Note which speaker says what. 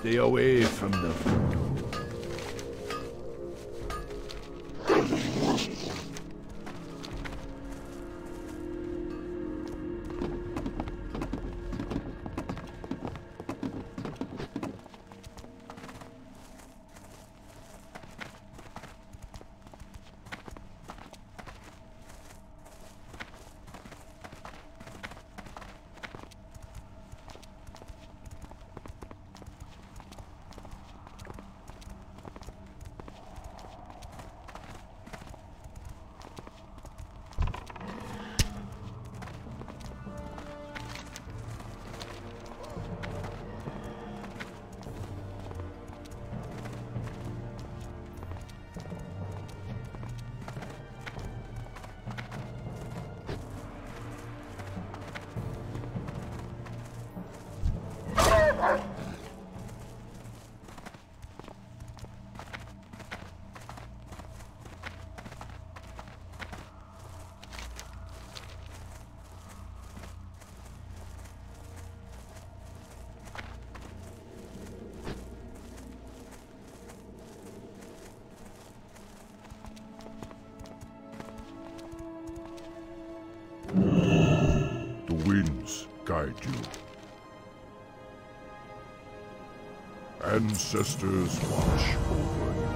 Speaker 1: Stay away from the voodoo. Guide you. Ancestors watch over you.